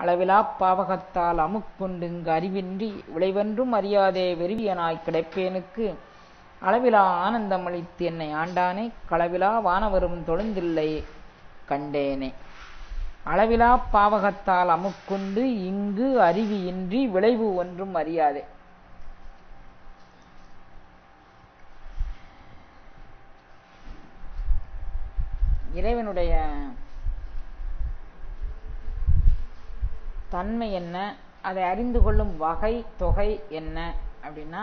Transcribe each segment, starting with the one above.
அளவிலா பாவகத்தால் அமுக்குண்டு இங்கு அறிவின்றி விளைவென்றும் அறியாதே வெறுவியனாய் கிடப்பேனுக்கு அளவிலா ஆனந்தமளித்து என்னை ஆண்டானே களவிலா வானவரும் தொழுந்தில்லை கண்டேனே. அளவிலா பாவகத்தால் அமுக்குண்டு இங்கு அறிவியின்றி விளைவு ஒன்றும் அறியாதே. இறைவனுடைய தன்மை என்ன? அதை அறிந்து கொள்ளும் வகை தொகை என்ன? அப்படின்னா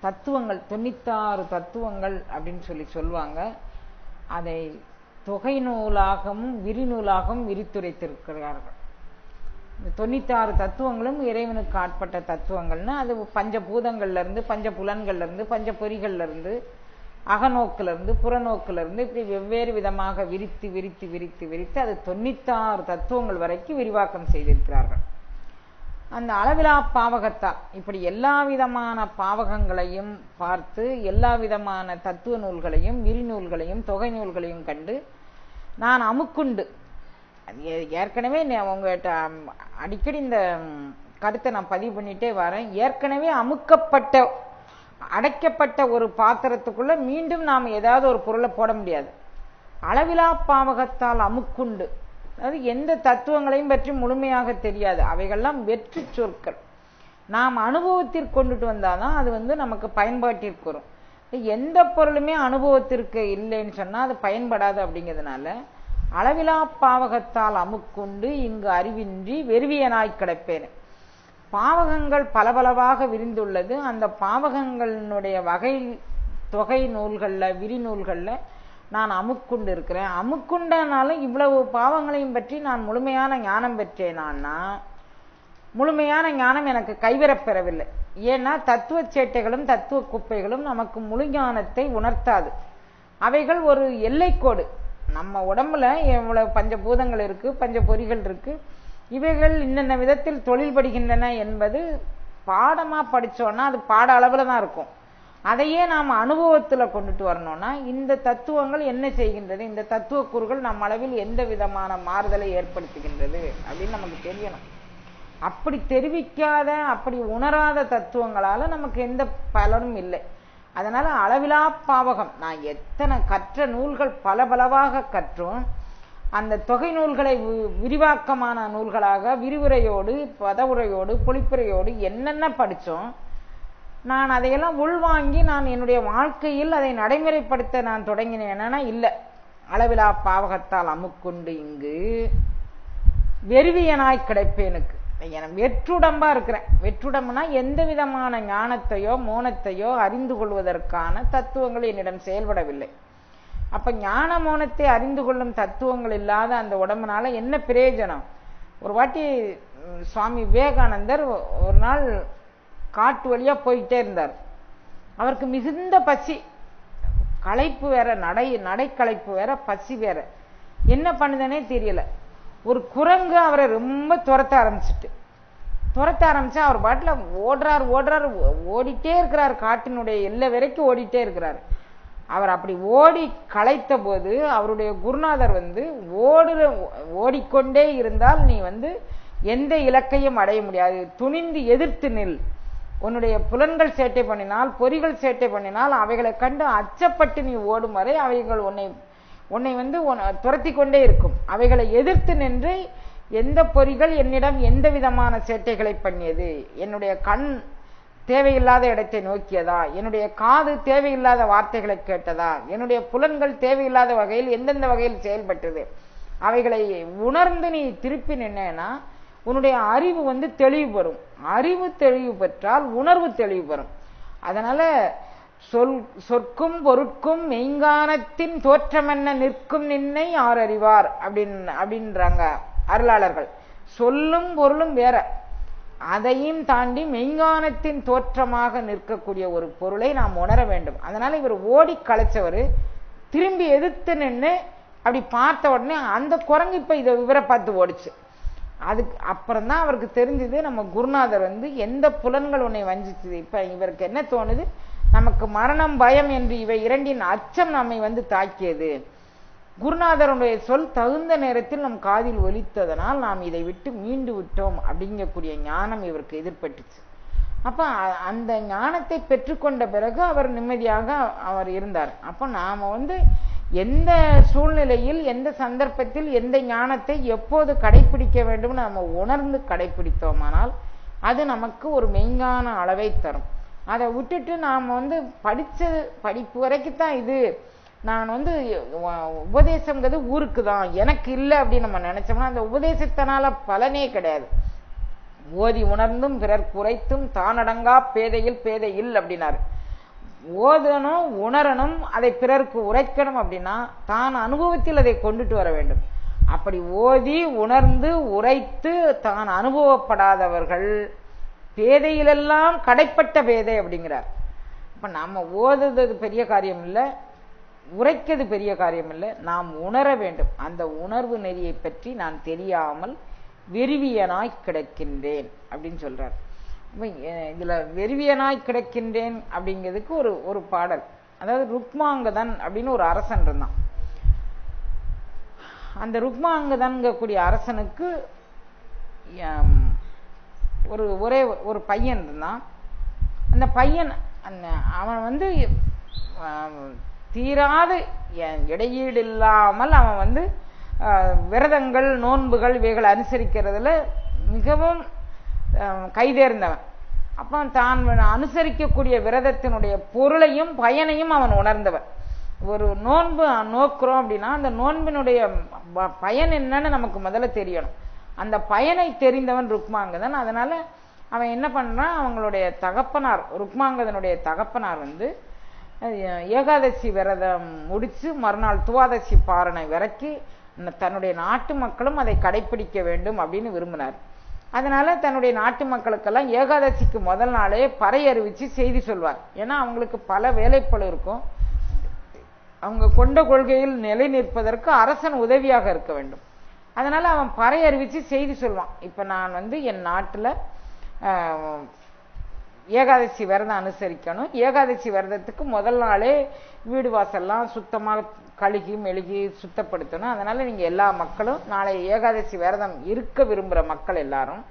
தத்துவங்கள் தொண்ணூத்தாறு தத்துவங்கள் அப்படின்னு சொல்லி சொல்லுவாங்க. அதை தொகை நூலாகவும் விரிநூலாகவும் விரித்துரைத்திருக்கிறார்கள். இந்த தொண்ணூத்தாறு தத்துவங்களும் இறைவனுக்கு ஆட்பட்ட தத்துவங்கள்னு அது பஞ்சபூதங்கள்ல இருந்து பஞ்ச புலன்கள்ல இருந்து பஞ்ச பொறிகள்ல இருந்து அகநோக்கிலிருந்து புறநோக்கிலிருந்து இப்படி வெவ்வேறு விதமாக விரித்து விரித்து விரித்து விரித்து அது தொண்ணூத்தாறு தத்துவங்கள் வரைக்கும் விரிவாக்கம் செய்திருக்கிறார்கள். அந்த அளவிலா பாவகத்தால் இப்படி எல்லா விதமான பாவகங்களையும் பார்த்து எல்லா விதமான தத்துவ நூல்களையும் விரிநூல்களையும் தொகை நூல்களையும் கண்டு நான் அமுக்குண்டு. ஏற்கனவே உங்கள்கிட்ட அடிக்கடி இந்த கருத்தை நான் பதிவு பண்ணிட்டே வரேன். ஏற்கனவே அமுக்கப்பட்ட அடைக்கப்பட்ட ஒரு பாத்திரத்துக்குள்ள மீண்டும் நாம் ஏதாவது ஒரு பொருளை போட முடியாது. அளவிலா பாவகத்தால் அமுக்குண்டு. அதாவது எந்த தத்துவங்களையும் பற்றி முழுமையாக தெரியாது. அவைகள்லாம் வெற்றி சொற்கள். நாம் அனுபவத்திற்கு கொண்டுட்டு வந்தாதான் அது வந்து நமக்கு பயன்பாட்டிற்கு வரும். எந்த பொருளுமே அனுபவத்திற்கு இல்லைன்னு சொன்னால் அது பயன்படாது அப்படிங்கிறதுனால அளவிலா பாவகத்தால் அமுக்குண்டு இங்கு அறிவின்றி வெறுவியனாய் கிடப்பேன். பாவகங்கள் பலபலவாக விரிந்துள்ளது. அந்த பாவகங்களினுடைய வகை தொகை நூல்களில் விரிநூல்களில் நான் அமுக்குண்டு இருக்கிறேன். அமுக்குண்டனாலும் இவ்வளவு பாவங்களையும் பற்றி நான் முழுமையான ஞானம் பெற்றேனான்னா முழுமையான ஞானம் எனக்கு கைவரப்பெறவில்லை ஏன்னா தத்துவ சேட்டைகளும் தத்துவ குப்பைகளும் நமக்கு முழு ஞானத்தை உணர்த்தாது. அவைகள் ஒரு எல்லைக்கோடு. நம்ம உடம்புல எவ்வளவு பஞ்சபூதங்கள் இருக்கு பஞ்ச பொறிகள் இருக்கு இவைகள் இன்னென்ன விதத்தில் தொழில் படுகின்றன என்பது பாடமாக படித்தோன்னா அது பாட அளவில் தான் இருக்கும். அதையே நாம் அனுபவத்தில் கொண்டுட்டு வரணும்னா இந்த தத்துவங்கள் என்ன செய்கின்றது? இந்த தத்துவ கூறுகள் நம் அளவில் எந்த விதமான மாறுதலை ஏற்படுத்துகின்றது அப்படின்னு நமக்கு தெரியணும். அப்படி தெரிவிக்காத அப்படி உணராத தத்துவங்களால் நமக்கு எந்த பலனும் இல்லை. அதனால் அளவிலா பாவகம். நான் எத்தனை கற்ற நூல்கள் பல பலவாக கற்றும் அந்த தொகை நூல்களை விரிவாக்கமான நூல்களாக விரிவுரையோடு பதவுரையோடு பொழிப்புரையோடு என்னென்ன படித்தோம் நான் அதையெல்லாம் உள்வாங்கி நான் என்னுடைய வாழ்க்கையில் அதை நடைமுறைப்படுத்த நான் தொடங்கினேன்னா இல்லை. அளவிலா பாவகத்தால் அமுக்குண்டு இங்கு. வெறுவியனாய் கிடைப்பேனுக்கு வெற்றுடம்பா இருக்கிறேன். வெற்றுடம்புனா எந்த விதமான ஞானத்தையோ மோனத்தையோ அறிந்து கொள்வதற்கான தத்துவங்கள் என்னிடம் செயல்படவில்லை. அப்ப ஞான மௌனத்தை அறிந்து கொள்ளும் தத்துவங்கள் இல்லாத அந்த உடம்புனால என்ன பிரயோஜனம்? ஒரு வாட்டி சுவாமி விவேகானந்தர் ஒரு நாள் காட்டு வழியா போயிட்டே இருந்தார். அவருக்கு மிகுந்த பசி. களைப்பு வேற நடை நடைக்களைப்பு வேற பசி வேற. என்ன பண்ணுதுன்னே தெரியல. ஒரு குரங்கு அவரை ரொம்ப துரத்த ஆரம்பிச்சிட்டு. துரத்த ஆரம்பிச்சா அவர் பாட்டில் ஓடுறார் ஓடுறார் ஓடிட்டே இருக்கிறார். காட்டினுடைய எல்லை வரைக்கும் ஓடிட்டே இருக்கிறாரு. அவர் அப்படி ஓடி களைத்த போது அவருடைய குருநாதர் வந்து ஓடுற ஓடிக்கொண்டே இருந்தால் நீ வந்து எந்த இலக்கையும் அடைய முடியாது. துணிந்து எதிர்த்து நில். உன்னுடைய புலன்கள் சேட்டை பண்ணினால் பொறிகள் சேட்டை பண்ணினால் அவைகளை கண்டு அச்சப்பட்டு நீ ஓடும் வரை அவைகள் உன்னை உன்னை வந்து துரத்தி கொண்டே இருக்கும். அவைகளை எதிர்த்து நின்று எந்த பொறிகள் என்னிடம் எந்த விதமான சேட்டைகளை பண்ணியது? என்னுடைய கண் தேவையில்லாத இடத்தை நோக்கியதா? என்னுடைய காது தேவையில்லாத வார்த்தைகளை கேட்டதா? என்னுடைய புலன்கள் தேவையில்லாத வகையில் எந்தெந்த வகையில் செயல்பட்டது? அவைகளை உணர்ந்து நீ திருப்பி நின்னா உன்னுடைய அறிவு வந்து தெளிவு பெறும். அறிவு தெளிவு பெற்றால் உணர்வு தெளிவு பெறும். அதனால சொல் சொற்கும் பொருட்கும் மெய்ஞானத்தின் தோற்றமென்ன நிற்கும் நின்னை யார் அறிவார்? அப்படின் அப்படின்றாங்க அருளாளர்கள். சொல்லும் பொருளும் வேற. அதையும் தாண்டி மெய்ஞானத்தின் தோற்றமாக நிற்கக்கூடிய ஒரு பொருளை நாம் உணர வேண்டும். அதனால இவர் ஓடி களைச்சவர். திரும்பி எதிர்த்து நின்று அப்படி பார்த்த உடனே அந்த குரங்கு இப்போ இதை விவர பார்த்து ஓடிச்சு. அதுக்கு அப்புறம் தான் அவருக்கு தெரிஞ்சது நம்ம குருநாதர் வந்து எந்த புலன்கள் உன்னை வஞ்சிச்சுது இப்போ இவருக்கு என்ன தோணுது? நமக்கு மரணம் பயம் என்று இவை இரண்டின் அச்சம் நம்மை வந்து தாக்கியது. குருநாதருடைய சொல் தகுந்த நேரத்தில் நம் காதில் ஒலித்ததனால் நாம் இதை விட்டு மீண்டு விட்டோம் அப்படிங்கக்கூடிய ஞானம் இவருக்கு எதிர்பட்டுச்சு. அப்ப அ- அந்த ஞானத்தை பெற்றுக்கொண்ட பிறகு அவர் நிம்மதியாக அவர் இருந்தார். அப்ப நாம வந்து எந்த சூழ்நிலையில் எந்த சந்தர்ப்பத்தில் எந்த ஞானத்தை எப்போது கடைபிடிக்க வேண்டும் நம்ம உணர்ந்து கடைபிடித்தோமானால் அது நமக்கு ஒரு மெய்ஞான அளவை தரும். அதை விட்டுட்டு நாம் வந்து படித்த படிப்பு வரைக்கும் தான் இது. நான் வந்து உபதேசங்கிறது ஊருக்கு தான். எனக்கு இல்லை அப்படின்னு நம்ம நினைச்சோம்னா அந்த உபதேசத்தினால பலனே கிடையாது. ஓதி உணர்ந்தும் பிறர் குறைத்தும் தானடங்கா பேதையில் பேதையில் அப்படின்னாரு. ஓதணும் உணரணும் அதை பிறருக்கு உரைக்கணும் அப்படின்னா தான் அனுபவத்தில் அதை கொண்டுட்டு வர வேண்டும். அப்படி ஓதி உணர்ந்து உரைத்து தான் அனுபவப்படாதவர்கள் பேதையிலெல்லாம் கடைப்பட்ட பேதை அப்படிங்கிறார். இப்போ நம்ம ஓதுறது பெரிய காரியம் இல்லை. உரைக்கிறது பெரிய காரியம் இல்லை நாம் உணர வேண்டும். அந்த உணர்வு நெறியை பற்றி நான் தெரியாமல் வெறிவியனாய் கிடக்கின்றேன் அப்படின்னு சொல்றார். இதுல வெறிவியனாய் கிடக்கின்றேன் அப்படிங்கிறதுக்கு ஒரு ஒரு பாடல். அதாவது ருக்மாங்கதன் அப்படின்னு ஒரு அரசன் இருந்தான். அந்த ருக்மாங்கதன்கக்கூடிய அரசனுக்கு ஒரு ஒரே ஒரு பையன் இருந்தான். அந்த பையன் அந்த அவன் வந்து தீராது. என் இடையீடு இல்லாமல் அவன் வந்து விரதங்கள் நோன்புகள் இவைகளை அனுசரிக்கிறதுல மிகவும் கைதேர்ந்தவன். அப்போ தான் அனுசரிக்கக்கூடிய விரதத்தினுடைய பொருளையும் பயனையும் அவன் உணர்ந்தவன். ஒரு நோன்பு நோக்குறோம் அப்படின்னா அந்த நோன்பினுடைய ப- பயன் என்னன்னு நமக்கு முதல்ல தெரியணும். அந்த பயனை தெரிந்தவன் ருக்மாங்கதன். அதனால அவன் என்ன பண்றான்? அவங்களுடைய தகப்பனார் ருக்மாங்கதனுடைய தகப்பனார் வந்து ஏகாதசி விரதம் முடித்து மறுநாள் துவாதசி பாரணை விரக்கி தன்னுடைய நாட்டு மக்களும் அதை கடைபிடிக்க வேண்டும் அப்படின்னு விரும்பினார். அதனால தன்னுடைய நாட்டு மக்களுக்கெல்லாம் ஏகாதசிக்கு முதல் நாளே பறை அறிவித்து செய்தி சொல்வார். ஏன்னா அவங்களுக்கு பல வேலைப்பளு இருக்கும். அவங்க கொண்ட கொள்கையில் நிலை நிற்பதற்கு அரசன் உதவியாக இருக்க வேண்டும். அதனால் அவன் பறை அறிவித்து செய்தி சொல்வான். இப்போ நான் வந்து என் நாட்டில் ஏகாதசி விரதம் அனுசரிக்கணும். ஏகாதசி விரதத்துக்கு முதல் நாளே வீடு வாசல்லாம் சுத்தமாக கழுகி மெழுகி சுத்தப்படுத்தணும். அதனால் நீங்கள் எல்லா மக்களும் நாளை ஏகாதசி விரதம் இருக்க விரும்புகிற மக்கள் எல்லாரும்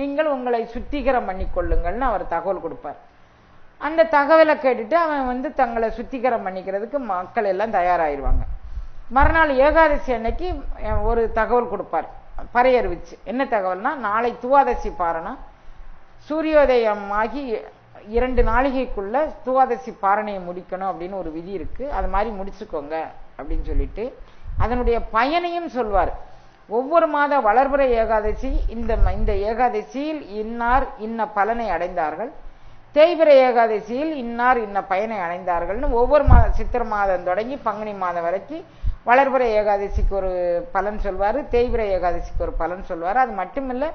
நீங்கள் உங்களை சுத்திகரம் பண்ணிக்கொள்ளுங்கள்னு அவர் தகவல் கொடுப்பார். அந்த தகவலை கேட்டுட்டு அவன் வந்து தங்களை சுத்திகரம் பண்ணிக்கிறதுக்கு மக்கள் எல்லாம் தயாராயிருவாங்க. மறுநாள் ஏகாதசி அன்னைக்கு ஒரு தகவல் கொடுப்பார். பறையறிவிச்சு என்ன தகவல்னா நாளை துவாதசி பாரணம் சூரியோதயம் ஆகி இரண்டு நாளிகைக்குள்ள துவாதசி பாரணையை முடிக்கணும் அப்படின்னு ஒரு விதி இருக்கு. அது மாதிரி முடிச்சுக்கோங்க அப்படின்னு சொல்லிட்டு அதனுடைய பயனையும் சொல்வார். ஒவ்வொரு மாத வளர்புற ஏகாதசி இந்த இந்த ஏகாதசியில் இன்னார் இன்ன பலனை அடைந்தார்கள். தேய்பிர ஏகாதசியில் இன்னார் இன்ன பயனை அடைந்தார்கள்னு ஒவ்வொரு மாத சித்திர மாதம் தொடங்கி பங்குனி மாதம் வரைக்கும் வளர்புற ஏகாதசிக்கு ஒரு பலன் சொல்வார் தேய்பிர ஏகாதசிக்கு ஒரு பலன் சொல்வார். அது மட்டுமில்ல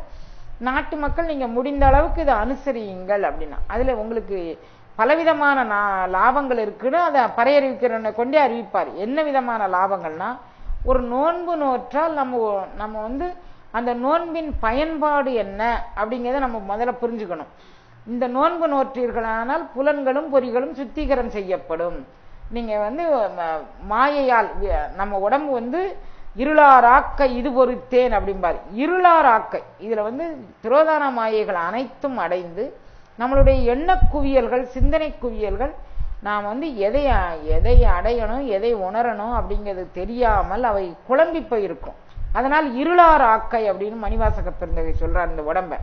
நாட்டு மக்கள் நீங்கள் முடிந்த அளவுக்கு இதை அனுசரியுங்கள் அப்படின்னா. அதில் உங்களுக்கு பலவிதமான நா- லாபங்கள் இருக்குன்னு அதை பறையறிவிக்கிறவனை கொண்டே அறிவிப்பார். என்ன விதமான லாபங்கள்னா ஒரு நோன்பு நோற்றால் நம்ம நம்ம வந்து அந்த நோன்பின் பயன்பாடு என்ன அப்படிங்கிறத நம்ம முதல்ல புரிஞ்சுக்கணும். இந்த நோன்பு நோற்றீர்களானால் புலன்களும் பொறிகளும் சுத்திகரம் செய்யப்படும். நீங்கள் வந்து ம- மாயையால் நம்ம உடம்பு வந்து இருளாராக்கை இது பொறுத்தேன் அப்படிம்பார். இருளாராக்கை. இதுல வந்து திரோதான மாயைகள் அனைத்தும் அடைந்து நம்மளுடைய எண்ண குவியல்கள் சிந்தனை குவியல்கள் நாம் வந்து எதை எதை அடையணும் எதை உணரணும் அப்படிங்கிறது தெரியாமல் அவை குழம்பி போயிருக்கும். அதனால் இருளார் ஆக்கை அப்படின்னு மணிவாசக பெருந்தகை சொல்றார் இந்த உடம்ப.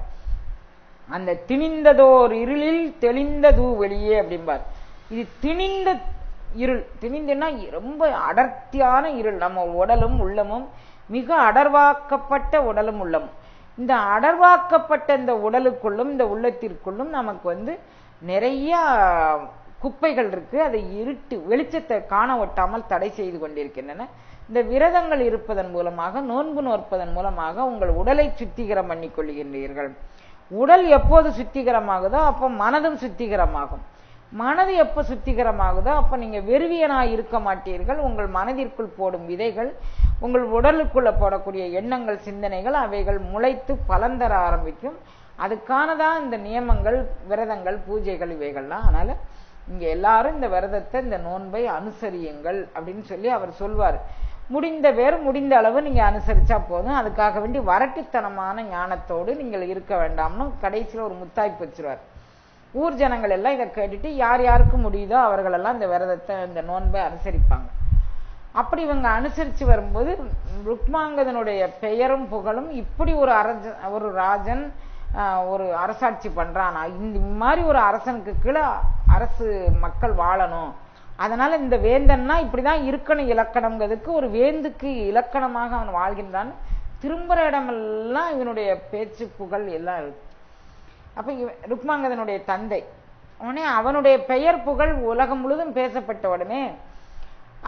அந்த திணிந்ததோர் இருளில் தெளிந்த தூ வெளியே அப்படிம்பார். இது திணிந்த இருள். திணிந்துன்னா ரொம்ப அடர்த்தியான இருள். நம்ம உடலும் உள்ளமும் மிக அடர்வாக்கப்பட்ட உடலும் உள்ளமும் இந்த அடர்வாக்கப்பட்ட இந்த உடலுக்குள்ளும் இந்த உள்ளத்திற்குள்ளும் நமக்கு வந்து நிறைய குப்பைகள் இருக்கு. அதை இருட்டு வெளிச்சத்தை காண ஒட்டாமல் தடை செய்து கொண்டிருக்கின்றன. இந்த விரதங்கள் இருப்பதன் மூலமாக நோன்பு நோற்பதன் மூலமாக உங்கள் உடலை சுத்திகரம் பண்ணிக்கொள்கின்றீர்கள் உடல் எப்போது சுத்திகரமாகுதோ அப்போ மனதும் சுத்திகரமாகும். மனது எப்போ சுத்திகரமாகுதோ அப்போ நீங்க வெறுவியனாய் இருக்க மாட்டீர்கள். உங்கள் மனதிற்குள் போடும் விதைகள் உங்கள் உடலுக்குள்ள போடக்கூடிய எண்ணங்கள் சிந்தனைகள் அவைகள் முளைத்து பலன் தர ஆரம்பிக்கும். அதுக்கானதான் இந்த நியமங்கள் விரதங்கள் பூஜைகள் இவைகள்லாம். அதனால இங்க எல்லாரும் இந்த விரதத்தை இந்த நோன்பை அனுசரியுங்கள் அப்படின்னு சொல்லி அவர் சொல்வார். முடிந்த பேர் முடிந்த அளவு நீங்க அனுசரிச்சா போதும். அதுக்காக வேண்டி வரட்டுத்தனமான ஞானத்தோடு நீங்கள் இருக்க வேண்டாம்னு கடைசியில் ஒரு முத்தாய்ப்பு வச்சிருவார். ஊர் ஜனங்கள் எல்லாம் இதை கேட்டுட்டு யார் யாருக்கு முடியுதோ அவர்களெல்லாம் இந்த விரதத்தை இந்த நோன்பை அனுசரிப்பாங்க. அப்படி இவங்க அனுசரித்து வரும்போது ருக்மாங்கதனுடைய பெயரும் புகழும் இப்படி ஒரு அரச ஒரு ராஜன் ஒரு அரசாட்சி பண்ணுறான் இந்த மாதிரி ஒரு அரசனுக்கு கீழே அரசு மக்கள் வாழணும். அதனால் இந்த வேந்தன்னா இப்படிதான் இருக்கணும் இலக்கணங்கிறதுக்கு ஒரு வேந்துக்கு இலக்கணமாக அவன் வாழ்கின்றான். திரும்புகிற இடமெல்லாம் இவனுடைய பேச்சு புகழ் எல்லாம் இருக்கு. அப்போ இவன் ருக்மாங்கதனுடைய தந்தை. உடனே அவனுடைய பெயர் புகழ் உலகம் முழுதும் பேசப்பட்ட உடனே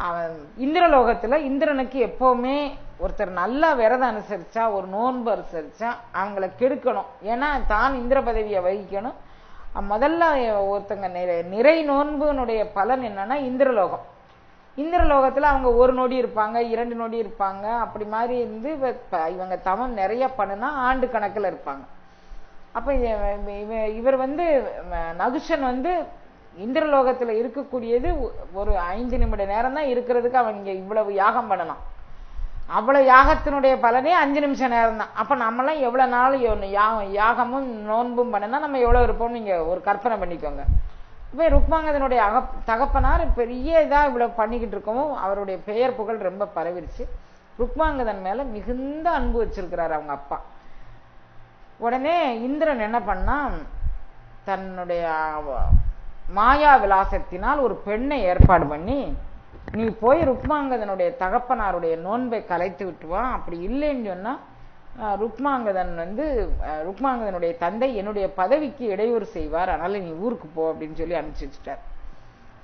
அவன் இந்திரலோகத்தில் இந்திரனுக்கு எப்போவுமே ஒருத்தர் நல்லா விரதம் அனுசரிச்சா ஒரு நோன்பு அனுசரிச்சா அவங்கள கெடுக்கணும். ஏன்னா தான் இந்திர பதவியை வகிக்கணும். முதல்ல ஒருத்தங்க நிறை நிறை நோன்புனுடைய பலன் என்னன்னா இந்திரலோகம். இந்திரலோகத்தில் அவங்க ஒரு நொடி இருப்பாங்க இரண்டு நொடி இருப்பாங்க அப்படி மாதிரி இருந்து இவங்க தவம் நிறைய பண்ணுனா ஆண்டு கணக்கில் இருப்பாங்க. அப்ப இவ- இவர் வந்து நகுஷன் வந்து இந்திரலோகத்துல இருக்கக்கூடியது ஒரு ஐந்து நிமிட நேரம் தான் இருக்கிறதுக்கு அவன் இங்க இவ்வளவு யாகம் பண்ணலாம். அவ்வளவு யாகத்தினுடைய பலனே அஞ்சு நிமிஷம் நேரம் தான். அப்ப நம்மலாம் எவ்வளவு நாள் யோ- யாகமும் நோன்பும் பண்ணனா நம்ம எவ்வளவு இருப்போம்னு நீங்க ஒரு கற்பனை பண்ணிக்கோங்க. இப்போ ருக்மாங்கதனுடைய அக தகப்பனார் பெரிய இதாக இவ்வளோ பண்ணிக்கிட்டு இருக்கவும் அவருடைய பெயர் புகழ் ரொம்ப பரவிருச்சு. ருக்மாங்கதன் மேலே மிகுந்த அன்பு வச்சிருக்கிறார் அவங்க அப்பா. உடனே இந்திரன் என்ன பண்ணால் தன்னுடைய மாயா விலாசத்தினால் ஒரு பெண்ணை ஏற்பாடு பண்ணி நீ போய் ருக்மாங்கதனுடைய தகப்பனாருடைய நோன்பை கலைத்து விட்டுவான் அப்படி இல்லைன்னு சொன்னா ருக்மாங்கதன் வந்து ருக்மாங்கதனுடைய தந்தை என்னுடைய பதவிக்கு இடையூறு செய்வார் அதனால நீ ஊருக்கு போ அப்படின்னு சொல்லி அனுப்பிச்சு வச்சுட்டார்.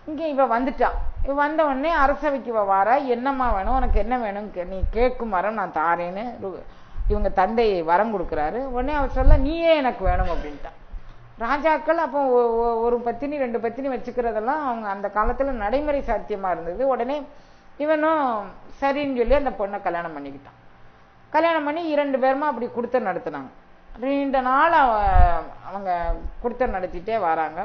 இங்கே இவ வந்துட்டா. இவ வந்த உடனே அரசவைக்கு இவ வாரா என்னம்மா வேணும்? உனக்கு என்ன வேணும் கே- நீ கேட்கும் வரம் நான் தாரேன்னு இவங்க தந்தை வரம் கொடுக்குறாரு. உடனே அவர் சொல்ல நீயே எனக்கு வேணும் அப்படின்ட்டான். ராஜாக்கள் அப்போ ஒரு பத்தினி ரெண்டு பத்தினி வச்சுக்கிறதெல்லாம் அவங்க அந்த காலத்தில் நடைமுறை சாத்தியமாக இருந்தது. உடனே இவனும் சரின்னு சொல்லி அந்த பொண்ணை கல்யாணம் பண்ணிக்கிட்டான். கல்யாணம் பண்ணி இரண்டு பேருமா அப்படி கொடுத்த நடத்துனாங்க. நீண்ட நாள் அவங்க கொடுத்த நடத்திட்டே வராங்க.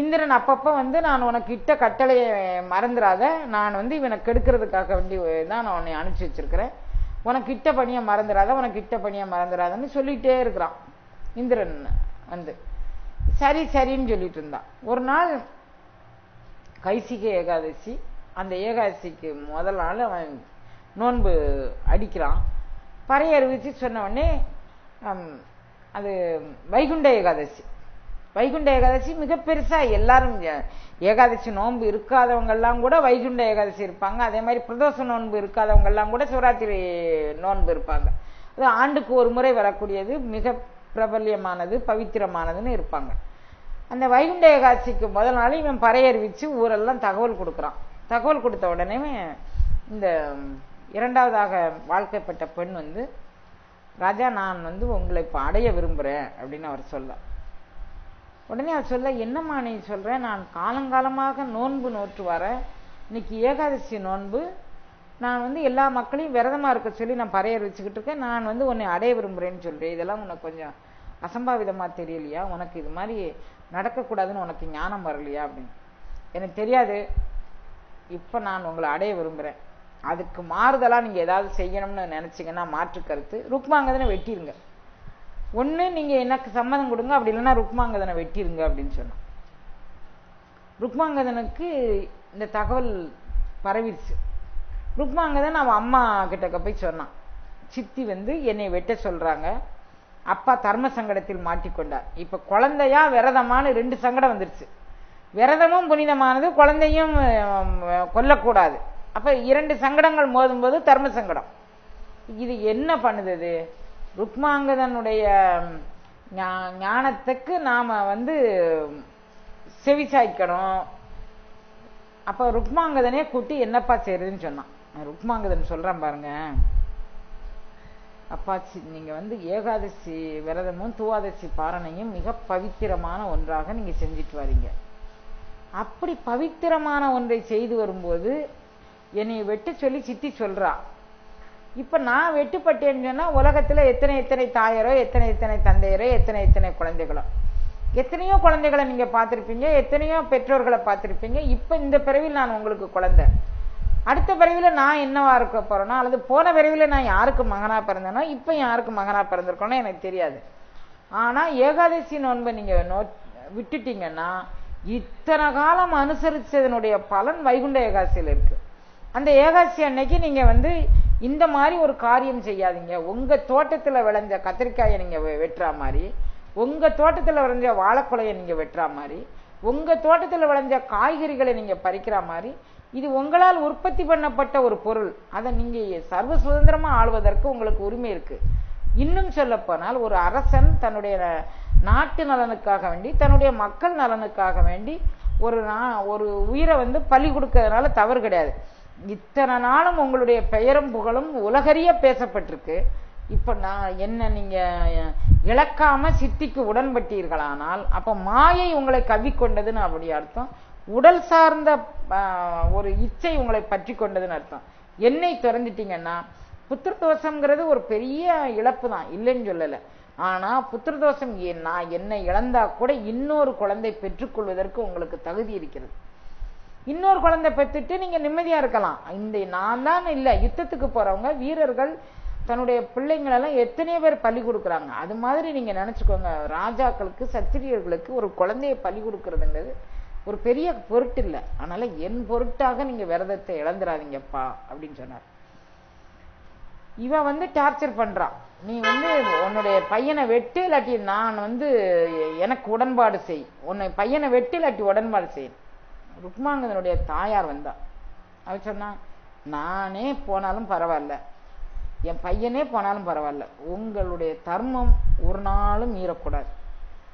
இந்திரன் அப்பப்போ வந்து நான் உனக்கு இட்ட கட்டளையை மறந்துடாத நான் வந்து இவனை கெடுக்கிறதுக்காக வேண்டி தான் நான் உன்னை அனுப்பிச்சி வச்சிருக்கிறேன். உனக்கு இட்ட பணியை மறந்துடாத உனக்கு இட்ட பணியை மறந்துடாதன்னு சொல்லிகிட்டே இருக்கிறான். இந்திரன் வந்து. சரி சரின்னு சொல்லிட்டு இருந்தான். ஒரு நாள் கைசிக ஏகாதசி அந்த ஏகாதசிக்கு முதல் நாள் அவன் நோன்பு அடிக்கிறான். பறை அறிவிச்சு சொன்ன உடனே அது வைகுண்ட ஏகாதசி. வைகுண்ட ஏகாதசி மிக பெருசா எல்லாரும் ஏகாதசி நோன்பு இருக்காதவங்கெல்லாம் கூட வைகுண்ட ஏகாதசி இருப்பாங்க. அதே மாதிரி பிரதோஷ நோன்பு இருக்காதவங்கெல்லாம் கூட சிவராத்திரி நோன்பு இருப்பாங்க. அது ஆண்டுக்கு ஒரு முறை வரக்கூடியது மிக பிரபல்யமானது பவித்திரமானதுன்னு இருப்பாங்க. அந்த வைகுண்ட ஏகாதசிக்கு முதல் நாள் இவன் பறையறிவிச்சு ஊரெல்லாம் தகவல் கொடுக்குறான். தகவல் கொடுத்த உடனே இந்த இரண்டாவதாக வாழ்க்கைப்பட்ட பெண் வந்து ராஜா நான் வந்து உங்களை இப்போ அடைய விரும்புகிறேன் அப்படின்னு அவர் சொல்ல உடனே அவர் சொல்ல என்னம்மா நீ சொல்கிறேன் நான் காலங்காலமாக நோன்பு நோற்று வர இன்னைக்கு ஏகாதசி நோன்பு. நான் வந்து எல்லா மக்களையும் விரதமாக இருக்க சொல்லி நான் பறையர் வச்சுக்கிட்டு இருக்கேன். நான் வந்து உன்னை அடைய விரும்புகிறேன்னு சொல்கிறேன் இதெல்லாம் உனக்கு கொஞ்சம் அசம்பாவிதமாக தெரியலையா? உனக்கு இது மாதிரி நடக்கக்கூடாதுன்னு உனக்கு ஞானம் வரலையா? அப்படின்னு. எனக்கு தெரியாது. இப்போ நான் உங்களை அடைய விரும்புகிறேன் அதுக்கு மாறுதலாக நீங்கள் ஏதாவது செய்யணும்னு நினச்சிங்கன்னா மாற்று கருத்து. ருக்மாங்கதனை வெட்டிருங்க. ஒன்று நீங்கள் எனக்கு சம்மதம் கொடுங்க அப்படி இல்லைன்னா ருக்மாங்கதனை வெட்டிருங்க அப்படின்னு சொன்னான். ருக்மாங்கதனுக்கு இந்த தகவல் பரவிடுச்சு ருக்மாங்கதன் அவன் அம்மா கிட்டக்க போய் சொன்னான். சித்தி வந்து என்னை வெட்ட சொல்கிறாங்க அப்பா தர்ம சங்கடத்தில் மாட்டிக்கொண்டார். இப்போ குழந்தையா விரதமான ரெண்டு சங்கடம் வந்துருச்சு. விரதமும் புனிதமானது குழந்தையும் கொல்லக்கூடாது. அப்போ இரண்டு சங்கடங்கள் மோதும்போது தர்ம சங்கடம். இது என்ன பண்ணுது ருக்மாங்கதனுடைய ஞானத்துக்கு நாம வந்து செவிசாய்க்கணும். அப்ப ருக்மாங்கதனே கூட்டி என்னப்பா செய்யறதுன்னு சொன்னான். ருக்மாங்கதன் சொல்றான் பாருங்க. அப்பாச்சி நீங்க வந்து ஏகாதசி விரதமும் துவாதசி பாரணையும் மிக பவித்திரமான ஒன்றாக நீங்க செஞ்சுட்டு வரீங்க. அப்படி பவித்திரமான ஒன்றை செய்து வரும்போது என்னை வெட்ட சொல்லி சித்தி சொல்றா. இப்போ நான் வெட்டுப்பட்டேன்னு சொன்னால் உலகத்தில் எத்தனை எத்தனை தாயரோ எத்தனை எத்தனை தந்தையரோ எத்தனை எத்தனை குழந்தைகளோ. எத்தனையோ குழந்தைகளை நீங்கள் பார்த்துருப்பீங்க எத்தனையோ பெற்றோர்களை பார்த்துருப்பீங்க. இப்போ இந்த பிறவில் நான் உங்களுக்கு குழந்தை. அடுத்த பிறவில நான் என்னவா இருக்க போறேனோ அல்லது போன பிறவில நான் யாருக்கு மகனா பிறந்தேனோ இப்ப யாருக்கு மகனா பிறந்திருக்கோனோ எனக்கு தெரியாது. ஆனா ஏகாதசி நோன்பை நீங்க நோ விட்டுட்டீங்கன்னா இத்தனை காலம் அனுசரிச்சதனுடைய பலன் வைகுண்ட ஏகாசியில் இருக்கு. அந்த ஏகாசி அன்னைக்கு நீங்க வந்து இந்த மாதிரி ஒரு காரியம் செய்யாதீங்க. உங்க தோட்டத்தில் விளைஞ்ச கத்திரிக்காயை நீங்க வெட்டுறா வெட்டுற மாதிரி உங்க தோட்டத்தில் விளைஞ்ச வாழைக்குலையை நீங்க வெட்டுற மாதிரி உங்க தோட்டத்தில் விளைஞ்ச காய்கறிகளை நீங்க பறிக்கிற மாதிரி இது உங்களால் உற்பத்தி பண்ணப்பட்ட ஒரு பொருள். அதை நீங்க சர்வ சுதந்திரமா ஆள்வதற்கு உங்களுக்கு உரிமை இருக்கு. இன்னும் சொல்ல போனால் ஒரு அரசன் தன்னுடைய நாட்டு நலனுக்காக வேண்டி தன்னுடைய மக்கள் நலனுக்காக வேண்டி ஒரு நான் ஒரு உயிரை வந்து பலி கொடுக்கறதுனால தவறு கிடையாது. இத்தனை நாளும் உங்களுடைய பெயரும் புகழும் உலகறிய பேசப்பட்டிருக்கு. இப்ப நான் என்ன நீங்க இழக்காம சித்திக்கு உடன்பட்டீர்களானால் அப்ப மாயை உங்களை கவ்விக்கொண்டதுன்னு அப்படி அர்த்தம். உடல் சார்ந்த ஒரு இச்சை உங்களை பற்றி கொண்டதுன்னு அர்த்தம். என்னை திறந்துட்டீங்கன்னா புத்திரதோஷங்கிறது ஒரு பெரிய இழப்பு தான் இல்லைன்னு சொல்லலை. ஆனால் புத்திரதோஷம் ஏ- நான் என்னை இழந்தா கூட இன்னொரு குழந்தை பெற்றுக்கொள்வதற்கு உங்களுக்கு தகுதி இருக்கிறது. இன்னொரு குழந்தை பெற்றுட்டு நீங்கள் நிம்மதியாக இருக்கலாம். இந்த நான் தான் இல்லை. யுத்தத்துக்கு போகிறவங்க வீரர்கள் தன்னுடைய பிள்ளைங்களெல்லாம் எத்தனையோ பேர் பலி கொடுக்குறாங்க. அது மாதிரி நீங்கள் நினச்சிக்கோங்க. ராஜாக்களுக்கு சத்திரியர்களுக்கு ஒரு குழந்தையை பலி கொடுக்குறதுங்கிறது ஒரு பெரிய பொருட்டு இல்லை. அதனால் என் பொருட்டாக நீங்கள் விரதத்தை இழந்துடாதீங்கப்பா அப்படின்னு சொன்னார். இவன் வந்து டார்ச்சர் பண்ணுறான் நீ வந்து உன்னுடைய பையனை வெட்டு இல்லாட்டி நான் வந்து எனக்கு உடன்பாடு செய். உன்னை பையனை வெட்டு இல்லாட்டி உடன்பாடு செய் ருக்மாங்கதனுடைய தாயார் வந்தா. அவ சொன்னா நானே போனாலும் பரவாயில்ல. என் பையனே போனாலும் பரவாயில்ல. உங்களுடைய தர்மம் ஒரு நாளும் மீறக்கூடாது.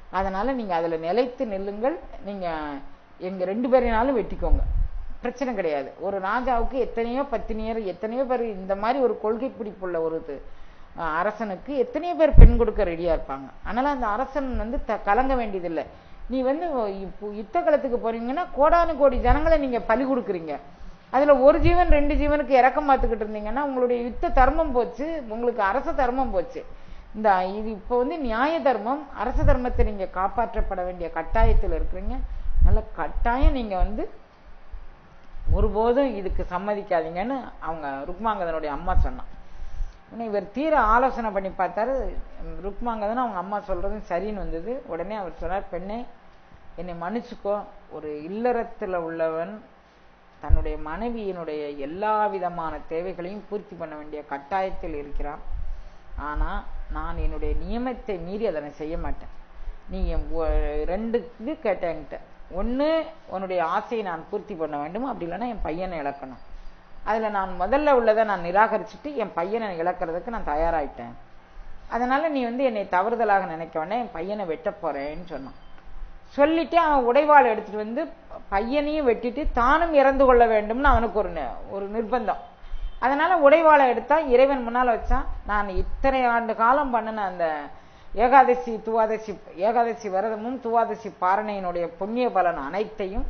அதனால் நீங்கள் அதில் நிலைத்து நில்லுங்கள். நீங்கள் எங்கள் ரெண்டு பேரைனாலும் வெட்டிக்கோங்க. பிரச்சனை கிடையாது. ஒரு ராஜாவுக்கு எத்தனையோ பத்தினியர் எத்தனையோ பேர் இந்த மாதிரி ஒரு கொள்கை பிடிப்புள்ள ஒரு இது, அரசனுக்கு எத்தனையோ பேர் பெண் கொடுக்க ரெடியாக இருப்பாங்க. அதனால் அந்த அரசன் வந்து த- கலங்க வேண்டியதில்லை. நீ வந்து இப்போ யுத்த களத்துக்கு போறீங்கன்னா கோடானு கோடி ஜனங்களை நீங்க பலி கொடுக்குறீங்க. அதுல ஒரு ஜீவன் ரெண்டு ஜீவனுக்கு இறக்கம் பார்த்துக்கிட்டு இருந்தீங்கன்னா உங்களுடைய யுத்த தர்மம் போச்சு உங்களுக்கு அரச தர்மம் போச்சு. இந்த இது இப்போ வந்து நியாய தர்மம் அரச தர்மத்தை நீங்க காப்பாற்றப்பட வேண்டிய கட்டாயத்தில் இருக்கிறீங்க. நல்ல கட்டாயம் நீங்க வந்து ஒருபோதும் இதுக்கு சம்மதிக்காதீங்கன்னு அவங்க ருக்மாங்கதனுடைய அம்மா சொன்னான். உடனே இவர் தீர ஆலோசனை பண்ணி பார்த்தாரு. உம், ருக்மாங்கதன் அவங்க அம்மா சொல்றதும் சரின்னு வந்தது. உடனே அவர் சொன்னார் பெண்ணே என்னை மன்னிச்சுக்கோ. ஒரு இல்லறத்தில் உள்ளவன் தன்னுடைய மனைவியினுடைய எல்லா விதமான தேவைகளையும் பூர்த்தி பண்ண வேண்டிய கட்டாயத்தில் இருக்கிறான். ஆனால் நான் என்னுடைய நியமத்தை மீறி அதனை செய்ய மாட்டேன். நீ என் ஒ- ரெண்டு இது கேட்ட ஒன்று உன்னுடைய ஆசையை நான் பூர்த்தி பண்ண வேண்டும்? அப்படி இல்லைன்னா என் பையனை இழக்கணும். அதில் நான் முதல்ல உள்ளதை நான் நிராகரிச்சுட்டு என் பையனை இழக்கிறதுக்கு நான் தயாராயிட்டேன். அதனால் நீ வந்து என்னை தவறுதலாக நினைக்க உடனே என் பையனை வெட்ட போகிறேன்னு சொன்னான். சொல்லிட்டு அவன் உடைவாள் எடுத்துட்டு வந்து பையனையும் வெட்டிட்டு தானும் இறந்து கொள்ள வேண்டும்னு அவனுக்கு ஒரு ஒரு நிர்பந்தம். அதனால உடைவாளை எடுத்தா இறைவன் முன்னால் வச்சான். நான் இத்தனை ஆண்டு காலம் பண்ணின அந்த ஏகாதசி துவாதசி ஏகாதசி விரதமும் துவாதசி பாரணையினுடைய புண்ணிய பலன் அனைத்தையும்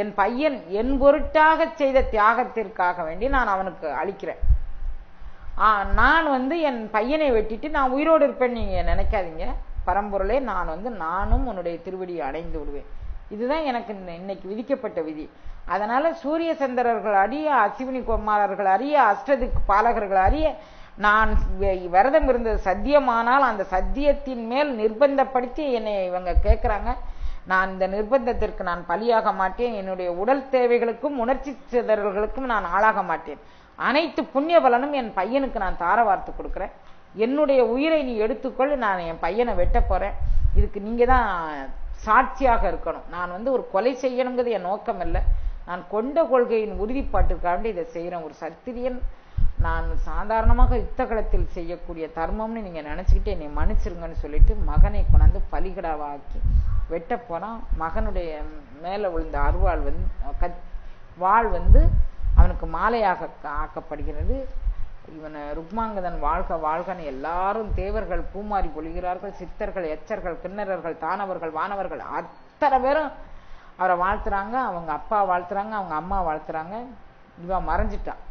என் பையன் என் பொருட்டாக செய்த தியாகத்திற்காக வேண்டி நான் அவனுக்கு அளிக்கிறேன். நான் வந்து என் பையனை வெட்டிட்டு நான் உயிரோடு இருப்பேன்னு நீங்க நினைக்காதீங்க. பரம்பொருளே நான் வந்து நானும் உன்னுடைய திருவடியை அடைந்து விடுவேன். இதுதான் எனக்கு இன்னைக்கு விதிக்கப்பட்ட விதி. அதனால சூரிய சந்திரர்கள் அறிய அசிவினி குமாரர்கள் அறிய அஷ்டதிக் பாலகர்கள் அறிய நான் விரதம் இருந்தது சத்தியமானால் அந்த சத்தியத்தின் மேல் நிர்பந்தப்படுத்தி என்னை இவங்க கேட்குறாங்க நான் இந்த நிர்பந்தத்திற்கு நான் பலியாக மாட்டேன். என்னுடைய உடல் தேவைகளுக்கும் உணர்ச்சி சிதறல்களுக்கும் நான் ஆளாக மாட்டேன். அனைத்து புண்ணிய பலனும் என் பையனுக்கு நான் தார வார்த்து கொடுக்குறேன். என்னுடைய உயிரை நீ எடுத்துக்கொள் நான் என் பையனை வெட்ட போகிறேன் இதுக்கு நீங்கள் தான் சாட்சியாக இருக்கணும். நான் வந்து ஒரு கொலை செய்யணுங்கிறது என் நோக்கம் இல்லை நான் கொண்ட கொள்கையின் உறுதிப்பாட்டுக்காண்டி இதை செய்கிறேன் ஒரு சத்திரியன் நான் சாதாரணமாக யுத்தகலத்தில் செய்யக்கூடிய தர்மம்னு நீங்கள் நினச்சிக்கிட்டு என்னை மன்னிச்சிருங்கன்னு சொல்லிட்டு மகனை கொண்டாந்து பலிகடாவாக்கி வெட்ட மகனுடைய மேலே விழுந்த அருவாள் வந்து கத் வாள் வந்து அவனுக்கு மாலையாக ஆக்கப்படுகிறது. இவனை ருக்மாங்கதன் வாழ்க வாழ்கன்னு எல்லாரும் தேவர்கள் பூமாரி பொழிகிறார்கள் சித்தர்கள் எச்சர்கள் கிண்ணறர்கள் தானவர்கள் வானவர்கள் அத்தனை பேரும் அவரை வாழ்த்துறாங்க அவங்க அப்பா வாழ்த்துறாங்க அவங்க அம்மா வாழ்த்துறாங்க. இவன் மறைஞ்சிட்டான்.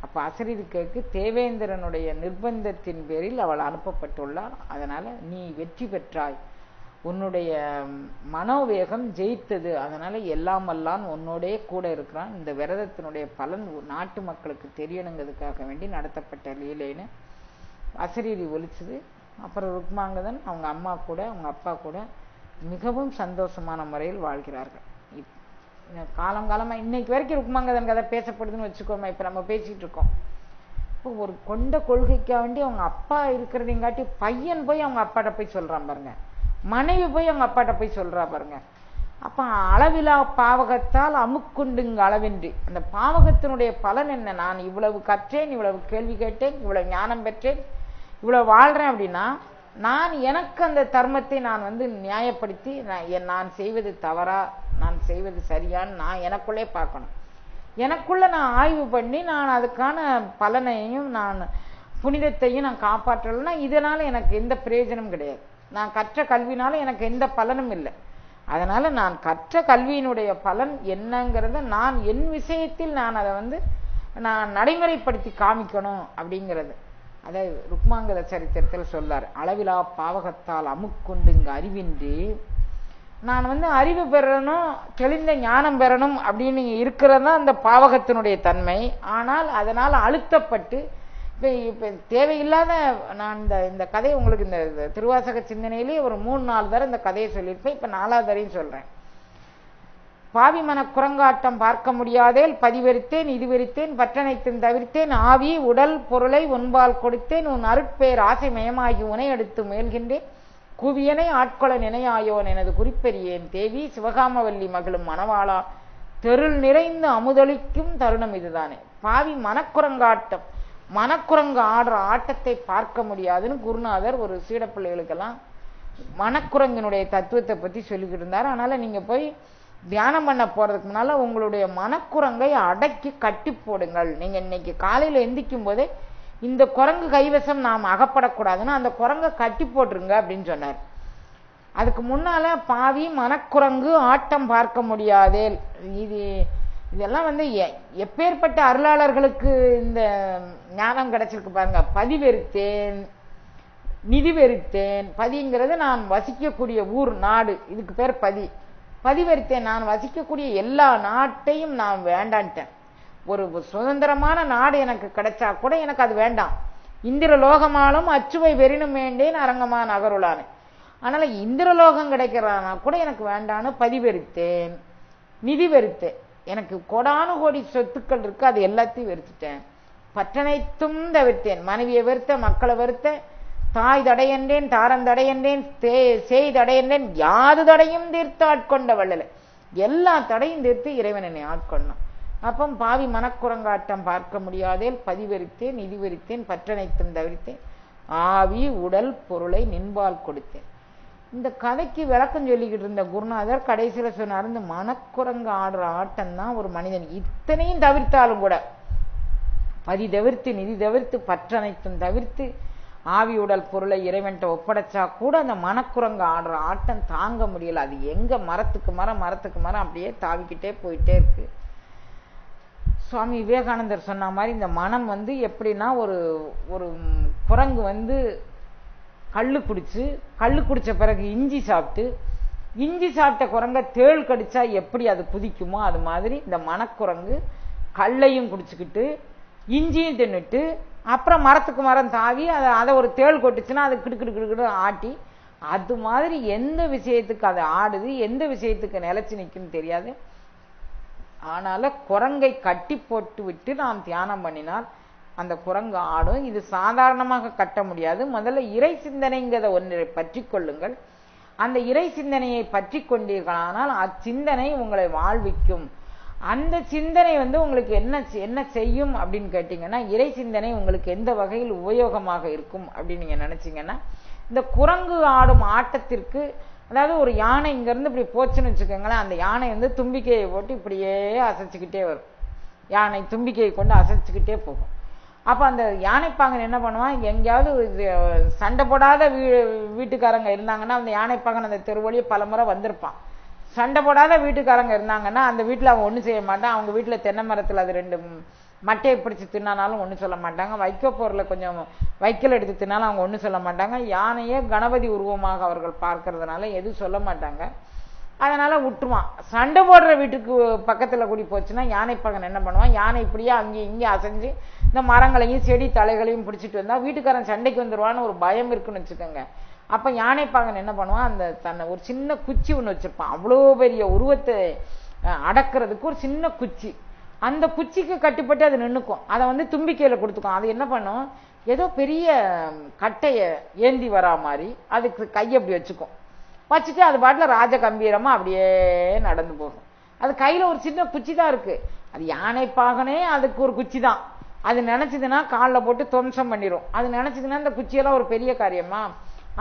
அப்ப கேட்கு தேவேந்திரனுடைய நிர்பந்தத்தின் பேரில் அவள் அனுப்பப்பட்டுள்ளாள் அதனால் நீ வெற்றி பெற்றாய். உன்னுடைய மனோவேகம் ஜெயித்தது. அதனால எல்லாம் வல்லான் உன்னோடே கூட இருக்கிறான். இந்த விரதத்தினுடைய பலன் நாட்டு மக்களுக்கு தெரியணுங்கிறதுக்காக வேண்டி நடத்தப்பட்ட லீலைன்னு அசரீரி ஒலிச்சது. அப்புறம் ருக்மாங்கதன் அவங்க அம்மா கூட அவங்க அப்பா கூட மிகவும் சந்தோஷமான முறையில் வாழ்கிறார்கள். இப்- காலம் இன்னைக்கு வரைக்கும் ருக்மாங்கதன் கதை பேசப்படுதுன்னு வச்சுக்கோமே. இப்போ நம்ம பேசிகிட்டு இருக்கோம். இப்போ ஒரு கொண்ட கொள்கைக்காக வேண்டி அவங்க அப்பா இருக்கிறதையும் காட்டி பையன் போய் அவங்க அப்பாட்ட போய் சொல்கிறான் பாருங்க. மனைவி போய் அவங்க அப்பாட்ட போய் சொல்கிறா பாருங்க. அப்போ அளவிலா பாவகத்தால் அமுக்குண்டுங்க அளவின்றி. அந்த பாவகத்தினுடைய பலன் என்ன? நான் இவ்வளவு கற்றேன் இவ்வளவு கேள்வி கேட்டேன் இவ்வளவு ஞானம் பெற்றேன் இவ்வளவு வாழ்கிறேன் அப்படின்னா நான் எனக்கு அந்த தர்மத்தை நான் வந்து நியாயப்படுத்தி நான் என் நான் செய்வது தவறா நான் செய்வது சரியான்னு நான் எனக்குள்ளே பார்க்கணும். எனக்குள்ள நான் ஆய்வு பண்ணி நான் அதுக்கான பலனையும் நான் புனிதத்தையும் நான் காப்பாற்றலைன்னா இதனால் எனக்கு எந்த பிரயோஜனம் கிடையாது. நான் கற்ற கல்வினால எனக்கு எந்த பலனும் இல்லை. அதனால நான் கற்ற கல்வியினுடைய பலன் என்னங்கிறத நான் என் விஷயத்தில் நான் அதை வந்து நான் நடைமுறைப்படுத்தி காமிக்கணும் அப்படிங்கிறது. அதை ருக்மாங்கத சரித்திரத்தில் சொல்லார். அளவிலா பாவகத்தால் அமுக்கொண்டு இங்கே அறிவின்றி. நான் வந்து அறிவு பெறணும் தெளிந்த ஞானம் பெறணும் அப்படின்னு இருக்கிறது தான் அந்த பாவகத்தினுடைய தன்மை. ஆனால் அதனால் அழுத்தப்பட்டு இப்போ இப்போ தேவையில்லாத நான் இந்த இந்த கதையை உங்களுக்கு இந்த திருவாசக சிந்தனையிலே ஒரு மூணு நாலு தடவை இந்த கதையை சொல்லியிருப்பேன். இப்போ நாலாவது தரையும் சொல்கிறேன் பாவி மன குரங்காட்டம் பார்க்க முடியாதேல் பதிவெறித்தேன் இதுவெறித்தேன் வெறித்தேன் தவிர்த்தேன் ஆவி உடல் பொருளை உன்பால் கொடுத்தேன் உன் அருட்பேர் ஆசை மயமாகி உனை எடுத்து முயல்கின்றேன் குவியனை ஆட்கொள நினையாயோன் எனது குறிப்பெறியேன். தேவி சிவகாமவல்லி மகளும் மணவாளா தெருள் நிறைந்து அமுதளிக்கும் தருணம் இதுதானே. பாவி மனக்குரங்காட்டம் மணக்குரங்கு ஆடுற ஆட்டத்தை பார்க்க முடியாதுன்னு குருநாதர் ஒரு சீடப்பிள்ளைகளுக்கெல்லாம் மணக்குரங்கினுடைய தத்துவத்தை பற்றி சொல்லிக்கிட்டு இருந்தார். அதனால் நீங்கள் போய் தியானம் பண்ண போகிறதுக்கு முன்னால் உங்களுடைய மனக்குரங்கை அடக்கி கட்டி போடுங்கள். நீங்கள் இன்னைக்கு காலையில் எந்திக்கும் போதே இந்த குரங்கு கைவசம் நாம் அகப்படக்கூடாதுன்னு அந்த குரங்கை கட்டி போட்டுருங்க அப்படின்னு சொன்னார். அதுக்கு முன்னால் பாவி மனக்குரங்கு ஆட்டம் பார்க்க முடியாதே. இது இதெல்லாம் வந்து எ- எப்பேற்பட்ட அருளாளர்களுக்கு இந்த ஞானம் கிடைச்சிருக்கு பாருங்க. பதிவெறுத்தேன் நிதி வெறுத்தேன் பதிங்கிறது நான் வசிக்கக்கூடிய ஊர் நாடு. இதுக்கு பேர் பதி. பதிவெறுத்தேன் நான் வசிக்கக்கூடிய எல்லா நாட்டையும் நான் வேண்டான்ட்டேன். ஒரு சுதந்திரமான நாடு எனக்கு கிடைச்சா கூட எனக்கு அது வேண்டாம். இந்திர லோகமாலும் அச்சுவை வெறினும் வேண்டேன் அரங்கமா நகருளானே. அதனால இந்திரலோகம் கிடைக்கிறானா கூட எனக்கு வேண்டான்னு பதிவெறுத்தேன் நிதி வெறுத்தேன் எனக்கு கோடானு கோடி சொத்துக்கள் இருக்கு அது எல்லாத்தையும் வெறுத்துட்டேன். பற்றனைத்தும் தவிர்த்தேன். மனைவியை வெறுத்த மக்களை வெறுத்த தாய் தடையன்றேன் தாரம் தடையன்றேன் சேய் தடையன்றேன் யாது தடையும் தீர்த்து ஆட்கொண்ட வள்ளல. எல்லா தடையும் தீர்த்து இறைவனை ஆட்கொண்டான். அப்போ பாவி மனக்குரங்காட்டம் பார்க்க முடியாதேல் பதிவெறித்தேன் நிதி வெறித்தேன் பற்றனைத்தும் தவிர்த்தேன். ஆவி உடல் பொருளை நின்பால் கொடுத்தேன். இந்த கதைக்கு விளக்கம் சொல்லிக்கிட்டு இருந்த குருநாதர் கடைசியில் சொன்னார் இந்த மனக்குரங்கு ஆடுற ஆட்டம் தான் ஒரு மனிதன். இத்தனையும் தவிர்த்தாலும் கூட பதி தவிர்த்து நிதி தவிர்த்து பற்றனைத்தும் தவிர்த்து ஆவி உடல் பொருளை இறைவன்ட்ட ஒப்படைச்சா கூட அந்த மனக்குரங்கு ஆடுற ஆட்டம் தாங்க முடியல. அது எங்க மரத்துக்கு மரம் மரத்துக்கு மரம் அப்படியே தாவிக்கிட்டே போயிட்டே இருக்கு. சுவாமி விவேகானந்தர் சொன்ன மாதிரி இந்த மனம் வந்து எப்படின்னா ஒரு ஒரு குரங்கு வந்து கல் குடிச்சு கல் குடித்த பிறகு இஞ்சி சாப்பிட்டு இஞ்சி சாப்பிட்ட குரங்க தேள் கடிச்சா எப்படி அது குதிக்குமோ அது மாதிரி இந்த மணக்குரங்கு கல்லையும் குடிச்சுக்கிட்டு இஞ்சியும் தின்னுட்டு அப்புறம் மரத்துக்கு மரம் தாவி அதை அதை ஒரு தேள் கொட்டுச்சுன்னா அது கிடுக்கிடு கிடுக்கிடு ஆட்டி அது மாதிரி எந்த விஷயத்துக்கு அது ஆடுது எந்த விஷயத்துக்கு நிலச்சி நிற்குன்னு தெரியாது. ஆனால குரங்கை கட்டி போட்டு விட்டு நாம் தியானம் பண்ணினால் அந்த குரங்கு ஆடும். இது சாதாரணமாக கட்ட முடியாது. முதல்ல இறை சிந்தனைங்கிறத ஒன்றை பற்றி கொள்ளுங்கள். அந்த இறை சிந்தனையை பற்றி கொண்டீர்களானால் அச்சிந்தனை உங்களை வாழ்விக்கும். அந்த சிந்தனை வந்து உங்களுக்கு என்ன என்ன செய்யும் அப்படின்னு கேட்டிங்கன்னா இறை சிந்தனை உங்களுக்கு எந்த வகையில் உபயோகமாக இருக்கும் அப்படின்னு நீங்கள் நினச்சிங்கன்னா இந்த குரங்கு ஆடும் ஆட்டத்திற்கு அதாவது ஒரு யானை இங்கேருந்து இப்படி போச்சுன்னு வச்சுக்கோங்களேன் அந்த யானை வந்து தும்பிக்கையை போட்டு இப்படியே அசைச்சிக்கிட்டே வரும். யானை தும்பிக்கையை கொண்டு அசைச்சிக்கிட்டே போகும். அப்போ அந்த யானைப்பாங்கன் என்ன பண்ணுவான்? எங்கேயாவது சண்டை போடாத வீ வீட்டுக்காரங்க இருந்தாங்கன்னா அந்த யானைப்பாங்கன் அந்த தெருவழியை பல முறை வந்திருப்பான். சண்டை போடாத வீட்டுக்காரங்க இருந்தாங்கன்னா அந்த வீட்டில் அவன் ஒன்றும் செய்ய மாட்டான் அவங்க வீட்டில் தென்னை மரத்தில் அது ரெண்டு மட்டையை பிடிச்சி தின்னானாலும் ஒன்றும் சொல்ல மாட்டாங்க. வைக்க பொருளை கொஞ்சம் வைக்கல் எடுத்து தின்னாலும் அவங்க ஒன்றும் சொல்ல மாட்டாங்க. யானையே கணபதி உருவமாக அவர்கள் பார்க்கறதுனால எதுவும் சொல்ல மாட்டாங்க. அதனால் விட்டுருவான். சண்டை போடுற வீட்டுக்கு பக்கத்தில் கூடி போச்சுன்னா யானை பகன் என்ன பண்ணுவான்? யானை இப்படியே அங்கேயும் இங்கே அசைஞ்சு இந்த மரங்களையும் செடி தலைகளையும் பிடிச்சிட்டு வந்தால் வீட்டுக்காரன் சண்டைக்கு வந்துடுவான்னு ஒரு பயம் இருக்குன்னு வச்சுக்கோங்க. அப்போ யானைப்பாகன் என்ன பண்ணுவான்? அந்த தன்னை ஒரு சின்ன குச்சி ஒன்று வச்சுருப்பான் அவ்வளோ பெரிய உருவத்தை அடக்கிறதுக்கு ஒரு சின்ன குச்சி. அந்த குச்சிக்கு கட்டுப்பட்டு அது நின்றுக்கும் அதை வந்து தும்பிக்கையில் கொடுத்துக்கும். அது என்ன பண்ணும்? ஏதோ பெரிய கட்டையை ஏந்தி வரா மாதிரி அதுக்கு கையை அப்படி வச்சுக்கும். வச்சுட்டு அது பாட்டில் ராஜ கம்பீரமாக அப்படியே நடந்து போகும். அது கையில் ஒரு சின்ன குச்சி தான் இருக்குது அது யானை பாகனே அதுக்கு ஒரு குச்சி தான் அது நினச்சிதுன்னா காலில் போட்டு துவம்சம் பண்ணிடும் அது நினச்சதுன்னா இந்த குச்சியெல்லாம் ஒரு பெரிய காரியமா?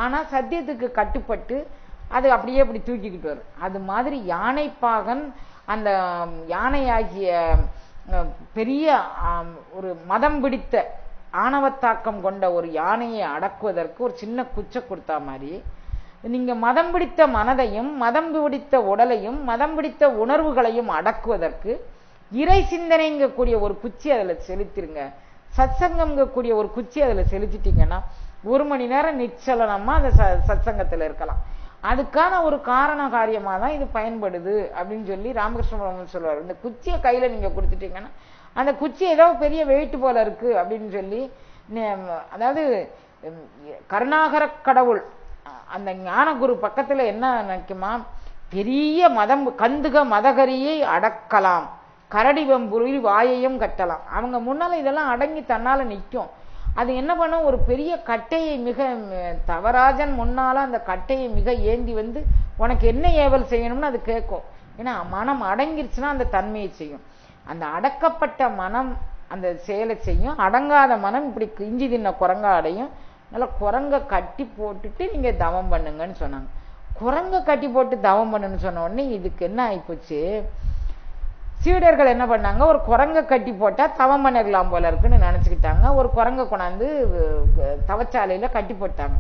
ஆனால் சத்தியத்துக்கு கட்டுப்பட்டு அது அப்படியே இப்படி தூக்கிக்கிட்டு வரும். அது மாதிரி யானைப்பாகன் அந்த யானையாகிய பெரிய ஒரு மதம் பிடித்த ஆணவத்தாக்கம் கொண்ட ஒரு யானையை அடக்குவதற்கு ஒரு சின்ன குச்சை கொடுத்தா மாதிரி நீங்கள் மதம் பிடித்த மனதையும் மதம் பிடித்த உடலையும் மதம் பிடித்த உணர்வுகளையும் அடக்குவதற்கு இறை சிந்தனைங்கக்கூடிய ஒரு குச்சி அதில் செலுத்திருங்க. சத்சங்கம்ங்கக்கூடிய ஒரு குச்சி அதில் செலுத்திட்டீங்கன்னா ஒரு மணி நேரம் நிச்சலனமாக அந்த ச- சத்சங்கத்தில் இருக்கலாம். அதுக்கான ஒரு காரண காரியமாக தான் இது பயன்படுது அப்படின்னு சொல்லி ராமகிருஷ்ண சொல்லுவார் இந்த குச்சியை கையில் நீங்கள் கொடுத்துட்டீங்கன்னா அந்த குச்சி ஏதோ பெரிய வெயிட் போல இருக்கு அப்படின்னு சொல்லி அதாவது கருணாகர கடவுள் அந்த ஞானகுரு பக்கத்தில் என்ன நினைக்குமா? பெரிய மதம் கந்துக மதகரியை அடக்கலாம். கரடிவம்புரில் வாயையும் கட்டலாம். அவங்க முன்னால் இதெல்லாம் அடங்கி தன்னால் நிற்கும் அது என்ன பண்ணும்? ஒரு பெரிய கட்டையை மிக தவராஜன் முன்னால் அந்த கட்டையை மிக ஏந்தி வந்து உனக்கு என்ன ஏவல் செய்யணும்னு அது கேட்கும். ஏன்னா மனம் அடங்கிருச்சுன்னா அந்த தன்மையை செய்யும். அந்த அடக்கப்பட்ட மனம் அந்த செயலை செய்யும். அடங்காத மனம் இப்படி கிஞ்சி தின்ன குரங்கா அடையும். நல்லா குரங்கை கட்டி போட்டுட்டு நீங்கள் தவம் பண்ணுங்கன்னு சொன்னாங்க. குரங்கை கட்டி போட்டு தவம் பண்ணுன்னு சொன்ன உடனே இதுக்கு என்ன ஆகிப்போச்சு சீடர்கள் என்ன பண்ணாங்க ஒரு குரங்க கட்டி போட்டால் தவம் பண்ணிடலாம் போல இருக்குன்னு நினச்சிக்கிட்டாங்க. ஒரு குரங்க கொண்டாந்து தவச்சாலையில் கட்டி போட்டாங்க.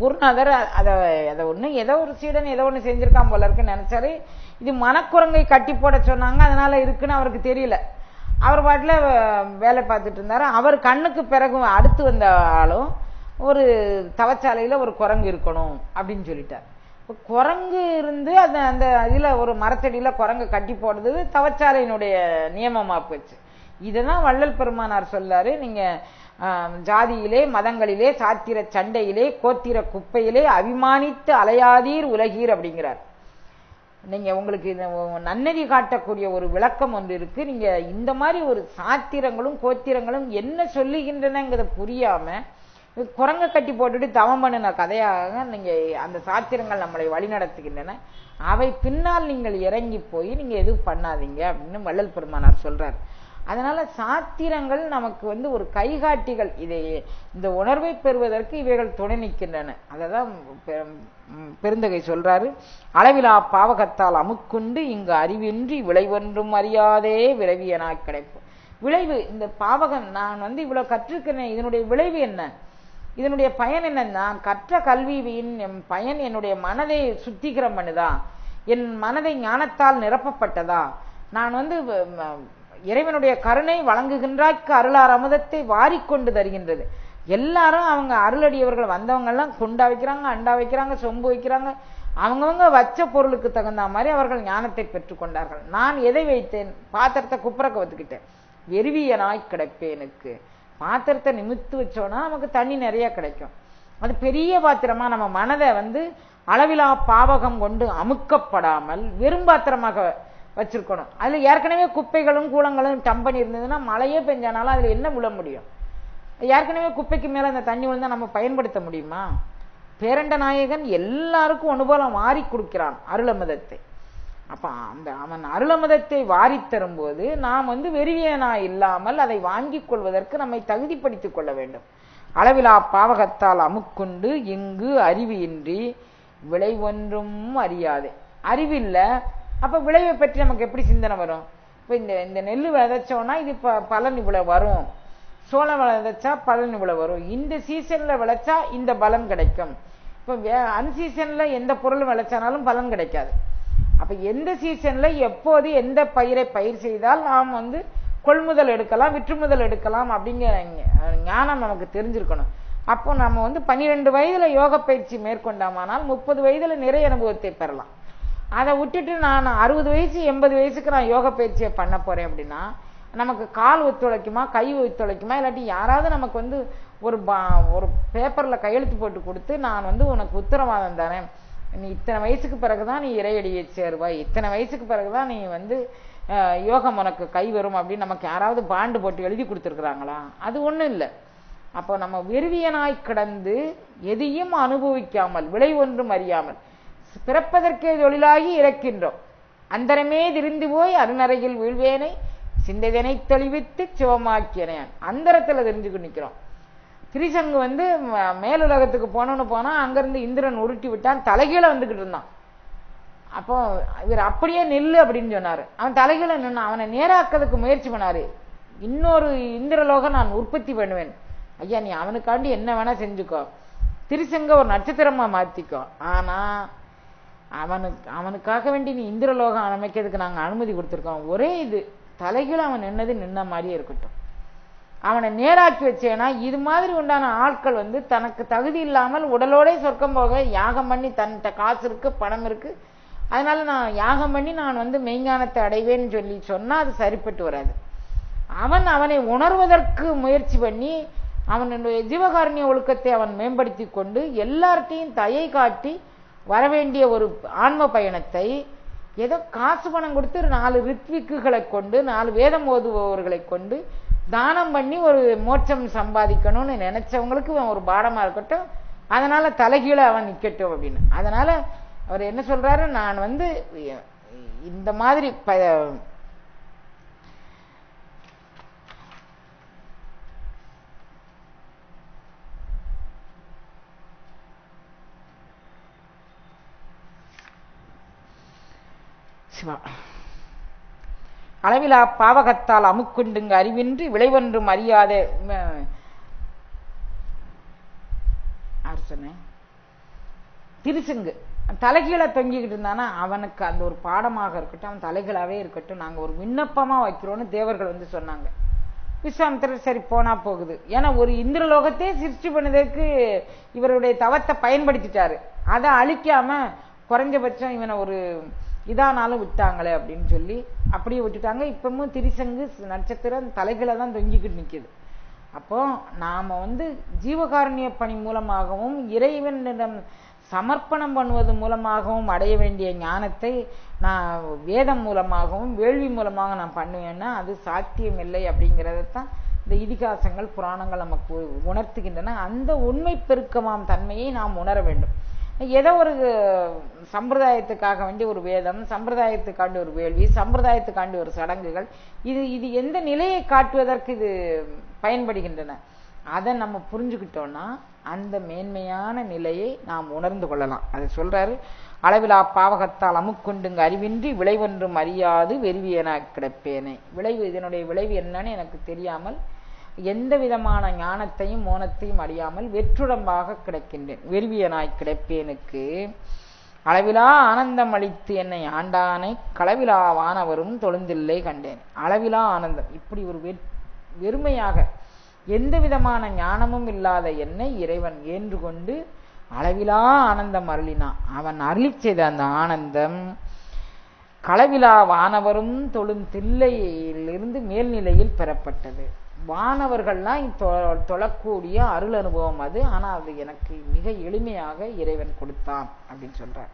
குருநாதர் அதை அதை ஒன்று ஏதோ ஒரு சீடன் ஏதோ ஒன்று செஞ்சுருக்கான் போல இருக்குன்னு நினச்சாரு. இது மனக்குரங்கை கட்டி போட சொன்னாங்க அதனால் இருக்குன்னு அவருக்கு தெரியல. அவர் பாட்டில் வேலை பார்த்துட்டு இருந்தார். அவர் கண்ணுக்கு பிறகு அடுத்து வந்த ஆளும் ஒரு தவச்சாலையில் ஒரு குரங்கு இருக்கணும் அப்படின்னு சொல்லிட்டார். இப்போ குரங்கு இருந்து அந்த அந்த இதுல ஒரு மரத்தடியில் குரங்கு கட்டி போடுறது தவச்சாலையினுடைய நியமமா போச்சு. இததான் வள்ளல் பெருமானார் சொல்லாரு. நீங்க ஜாதியிலே மதங்களிலே சாத்திர சண்டையிலே கோத்திர குப்பையிலே அபிமானித்து அலையாதீர் உலகீர் அப்படிங்கிறார். நீங்க உங்களுக்கு இந்த நன்னதி காட்டக்கூடிய ஒரு விளக்கம் ஒன்று இருக்கு. நீங்க இந்த மாதிரி ஒரு சாத்திரங்களும் கோத்திரங்களும் என்ன சொல்லுகின்றனங்கிறத புரியாம குரங்க கட்டி போட்டுட்டு தவம் பண்ணின கதையாக நீங்கள் அந்த சாத்திரங்கள் நம்மளை வழிநடத்துகின்றன அவை பின்னால் நீங்கள் இறங்கி போய் நீங்கள் எதுவும் பண்ணாதீங்க அப்படின்னு வள்ளல் பெருமானார் சொல்கிறார் அதனால் சாத்திரங்கள் நமக்கு வந்து ஒரு கைகாட்டிகள். இதை இந்த உணர்வை பெறுவதற்கு இவைகள் துணை நிற்கின்றன. அதை தான் பெருந்தகை சொல்கிறாரு அளவிலா பாவகத்தால் அமுக்குண்டு இங்கு அறிவின்றி விளைவொன்றும் அறியாதே விளைவியனாய் கிடைக்கும் விளைவு இந்த பாவகம் நான் வந்து இவ்வளோ கற்றுக்கிறேன். இதனுடைய விளைவு என்ன? இதனுடைய பயன் என்ன நான் கற்ற கல்வியின் என் பயன் என்னுடைய மனதை சுத்திகரம் பண்ணுதா? என் மனதை ஞானத்தால் நிரப்பப்பட்டதா? நான் வந்து வ- இறைவனுடைய கருணை வழங்குகின்றாய்க்கு அருளார் அமுதத்தை வாரிக்கொண்டு தருகின்றது. எல்லாரும் அவங்க அருளடியவர்கள் வந்தவங்கள்லாம் குண்டா வைக்கிறாங்க அண்டா வைக்கிறாங்க சொம்பு வைக்கிறாங்க. அவங்கவுங்க வச்ச பொருளுக்கு தகுந்த மாதிரி அவர்கள் ஞானத்தை பெற்றுக்கொண்டார்கள் நான் எதை வைத்தேன்? பாத்திரத்தை குப்புறக்க வத்துக்கிட்டேன் வெறுவியனாய் கிடப்பேனுக்கு. பாத்திரத்தை நிமித்து வச்சோன்னா நமக்கு தண்ணி நிறைய கிடைக்கும். அது பெரிய பாத்திரமா நம்ம மனதை வந்து அளவிலா பாவகம் கொண்டு அமுக்கப்படாமல் வெறும் பாத்திரமாக வச்சிருக்கணும். அதுல ஏற்கனவே குப்பைகளும் கூலங்களும் டம்பனி இருந்ததுன்னா மழையே பெஞ்சானாலும் அதுல என்ன விழ முடியும்? ஏற்கனவே குப்பைக்கு மேல அந்த தண்ணி விழுந்தா நம்ம பயன்படுத்த முடியுமா? பேரண்ட நாயகன் எல்லாருக்கும் அனுபவம் மாறி கொடுக்கிறான் அருளமதத்தை. அப்ப அந்த அவன் அருளமதத்தை வாரி தரும்போது நாம் வந்து வெறியனா இல்லாமல் அதை வாங்கிக் கொள்வதற்கு நம்மை தகுதிப்படுத்திக் கொள்ள வேண்டும். அளவிலா பாவகத்தால் அமுக்குண்டு இங்கு அறிவு இன்றி விளைவொன்றும் அறியாது. அறிவில்ல அப்போ விளைவை பற்றி நமக்கு எப்படி சிந்தனை வரும்? இப்போ இந்த இந்த நெல் விதைச்சோன்னா இது ப- பலன் இவ்வளவு வரும். சோளம் விளைச்சா பலன் இவ்வளவு வரும். இந்த சீசனில் விளைச்சா இந்த பலன் கிடைக்கும். இப்போ அன்சீசனில் எந்த பொருள் விளைச்சானாலும் பலன் கிடைக்காது. அப்போ எந்த சீசனில் எப்போது எந்த பயிரை பயிர் செய்தால் நாம் வந்து கொள்முதல் எடுக்கலாம் விற்றுமுதல் எடுக்கலாம் அப்படிங்கிற ஞானம் நமக்கு தெரிஞ்சிருக்கணும். அப்போ நம்ம வந்து பன்னிரெண்டு வயதில் யோக பயிற்சி மேற்கொண்டாமானால் முப்பது வயதில் நிறைய அனுபவத்தை பெறலாம். அதை விட்டுட்டு நான் அறுபது வயசு எண்பது வயசுக்கு நான் யோக பயிற்சியை பண்ண போகிறேன் அப்படின்னா நமக்கு கால் ஒத்துழைக்குமா கை ஒத்துழைக்குமா இல்லாட்டி யாராவது நமக்கு வந்து ஒரு பா- ஒரு பேப்பரில் கையெழுத்து போட்டு கொடுத்து நான் வந்து உனக்கு உத்தரவாதம் தரேன். நீ இத்தனை வயசுக்கு பிறகுதான் நீ இறையடியை சேருவாய். இத்தனை வயசுக்கு பிறகுதான் நீ வந்து யோகம் உனக்கு கை வரும் அப்படின்னு நமக்கு யாராவது பாண்டு போட்டு எழுதி கொடுத்துருக்குறாங்களா? அது ஒன்றும் இல்லை. அப்போ நம்ம விருவியனாய் கிடந்து எதையும் அனுபவிக்காமல் விளை ஒன்றும் அறியாமல் பிறப்பதற்கே தொழிலாகி இறக்கின்றோம். அந்தரமே திரிந்து போய் அருணறையில் வீழ்வேனை சிந்தைதனை தெளிவித்து சிவமாக்கியனேன். அந்தரத்தில் தெரிஞ்சுக்கிட்டு நிற்கிறோம் திரிசங்கு வந்து ம- மேலுலகத்துக்கு போனோன்னு போனால் அங்கேருந்து இந்திரன் உருட்டி விட்டான் தலைகீழ வந்துக்கிட்டு இருந்தான். அப்போ இவர் அப்படியே நில்லு அப்படின்னு சொன்னார். அவன் தலைகீழ நின்னான் அவனை நேராக்கிறதுக்கு முயற்சி பண்ணாரு. இன்னொரு இந்திரலோகம் நான் உற்பத்தி பண்ணுவேன். ஐயா நீ அவனுக்காண்டி என்ன வேணா செஞ்சுக்கோ. திரிசங்கை ஒரு நட்சத்திரமா மாத்திக்கோ. ஆனா அவனுக்கு அவனுக்காக வேண்டி நீ இந்திரலோகம் அமைக்கிறதுக்கு நாங்கள் அனுமதி கொடுத்துருக்கோம். ஒரே இது தலைகீழ அவன் நின்னது நின்ன மாதிரியே இருக்கட்டும். அவனை நேராக்கி வச்சேனா இது மாதிரி உண்டான ஆட்கள் வந்து தனக்கு தகுதி இல்லாமல் உடலோடே சொர்க்கம் போக யாகம் பண்ணி தன்கிட்ட காசு இருக்கு பணம் இருக்கு. அதனால நான் யாகம் பண்ணி நான் வந்து மெய்ஞானத்தை அடைவேன்னு சொல்லி சொன்னா அது சரிப்பட்டு வராது. அவன் அவனை உணர்வதற்கு முயற்சி பண்ணி அவனுடைய ஜீவகாரணிய ஒழுக்கத்தை அவன் மேம்படுத்தி கொண்டு எல்லார்ட்டையும் தயை காட்டி வரவேண்டிய ஒரு ஆன்ம பயணத்தை ஏதோ காசு பணம் கொடுத்து நாலு ரித்விக்குகளை கொண்டு நாலு வேதம் ஓதுபவர்களை கொண்டு தானம் பண்ணி ஒரு மோட்சம் சம்பாதிக்கணும்னு நினைச்சவங்களுக்கு ஒரு பாடமா இருக்கட்டும். அதனால தலைகீழ அவன் நிக்கட்டும் அப்படின்னு. அதனால அவர் என்ன சொல்றாரு? நான் வந்து இந்த மாதிரி ப- சிவா. அளவிலா பாவகத்தால் அமுக்குண்டுங்க அறிவின்றி விளைவொன்றும் அறியாத. திருசுங்கு தலைகீழ தொங்கிக்கிட்டு இருந்தானா அவனுக்கு அந்த ஒரு பாடமாக இருக்கட்டும் அவன் தலைகீழாவே இருக்கட்டும் நாங்க ஒரு விண்ணப்பமா வைக்கிறோம்னு தேவர்கள் வந்து சொன்னாங்க. விஸ்வாமித்திரர் சரி போனா போகுது. ஏன்னா ஒரு இந்திரலோகத்தையே சிருஷ்டி பண்ணதற்கு இவருடைய தவத்தை பயன்படுத்திட்டாரு. அதை அழிக்காம குறைஞ்சபட்சம் இவனை ஒரு இதானாலும் விட்டாங்களே அப்படின்னு சொல்லி அப்படியே விட்டுட்டாங்க. இப்பவும் திரிசங்கு நட்சத்திரம் தலைகளை தான் தொங்கிக்கிட்டு நிற்கிது அப்போ நாம் வந்து ஜீவகாருண்ய பணி மூலமாகவும் இறைவனிடம் சமர்ப்பணம் பண்ணுவது மூலமாகவும் அடைய வேண்டிய ஞானத்தை நான் வேதம் மூலமாகவும் வேள்வி மூலமாக நான் பண்ணுவேன்னா அது சாத்தியம் இல்லை அப்படிங்கிறதத்தான் இந்த இதிகாசங்கள் புராணங்கள் நமக்கு உணர்த்துகின்றன. அந்த உண்மை பெருக்கமாம் தன்மையை நாம் உணர வேண்டும். ஏதோ ஒரு சம்பிரதாயத்துக்காக வேண்டிய ஒரு வேதம் சம்பிரதாயத்துக்காண்டி ஒரு வேள்வி சம்பிரதாயத்துக்காண்டி ஒரு சடங்குகள் இது இது எந்த நிலையை காட்டுவதற்கு இது பயன்படுகின்றன? அதை நம்ம புரிஞ்சுக்கிட்டோம்னா அந்த மேன்மையான நிலையை நாம் உணர்ந்து கொள்ளலாம். அதை சொல்றாரு அளவிலா பாவகத்தால் அமுக்குண்டுங்க அறிவின்றி விளைவொன்றும் அறியாது வெறிவியன கிடப்பேனே. விளைவு இதனுடைய விளைவு என்னன்னு எனக்கு தெரியாமல் எந்த விதமான ஞானத்தையும் மோனத்தையும் அறியாமல் வெற்றுடம்பாக கிடக்கின்றேன். வெறுவியனாய் கிடப்பேனுக்கு அளவிலா ஆனந்தம் அளித்து என்னை ஆண்டானை களவிலாவானவரும் தொழுந்தில்லை கண்டேன். அளவிலா ஆனந்தம். இப்படி ஒரு வெறுமையாக எந்த விதமான ஞானமும் இல்லாத என்னை இறைவன் ஏன்று கொண்டு அளவிலா ஆனந்தம் அருளினான் அவன் அருளி செய்த அந்த ஆனந்தம் களவிலா வானவரும் தொழும் தில்லையிலிருந்து மேல்நிலையில் பெறப்பட்டது. வானவர்கள்லாம் தொ- தொழக்கூடிய அருள் அனுபவம் அது. ஆனால் அது எனக்கு மிக எளிமையாக இறைவன் கொடுத்தான் அப்படின்னு சொல்கிறார்